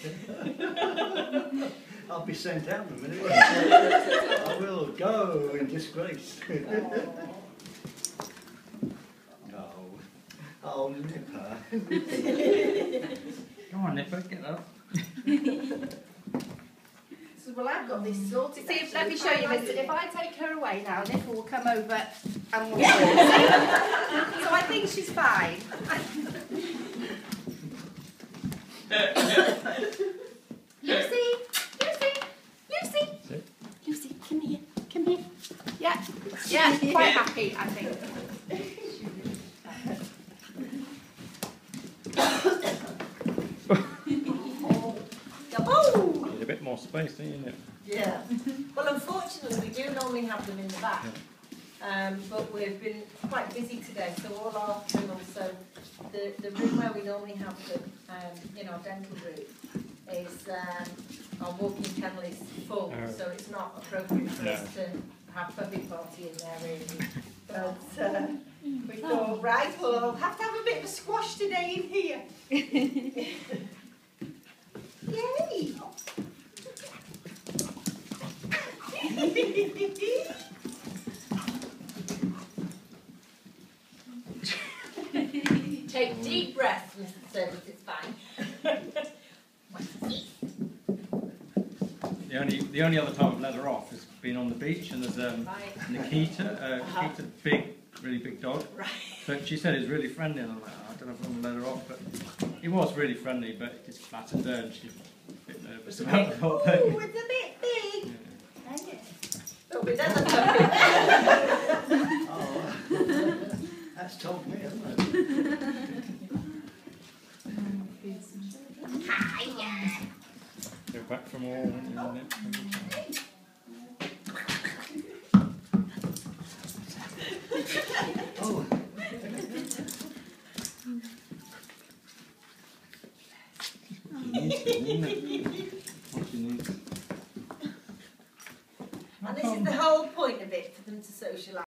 I'll be sent out in a minute. I I will go in disgrace. oh, oh, Nipper. Come on, Nipper, get up. So, well, I've got this sorted. See, actually. let me show you I this. If. I take her away now, Nipper will come over and will so I think she's fine. Lucy, Lucy, Lucy, Lucy, come here, come here. Yeah, yeah, quite happy, I think. Oh! Need a bit more space, isn't it? Yeah. Well, unfortunately, we do normally have them in the back. Um, but we've been quite busy today, so all our kennels, so the, the room where we normally have them, um, in our dental room, is, um, our walking kennel is full, Oh. so it's not appropriate for us to have puppy party in there really. But, uh, we thought, right, well, I'll have to have a bit of a squash today in here. Yay! Take deep breaths, Mr. Service, it's fine. The only, the only other time I've let her off has been on the beach, and there's um, Right, Nikita, uh, Uh-huh. Nikita, big, really big dog. right. So she said he's really friendly, and I'm like, oh, I don't know if I'm going to let her off, but he was really friendly, but he just flattened her, and she's a bit nervous It's about bit, the whole ooh, thing. it's a bit big. Yeah. Isn't it? But we don't have to. Oh, that's told me, hasn't it? Go back from all. Oh. And this is the whole point of it, for them to socialise.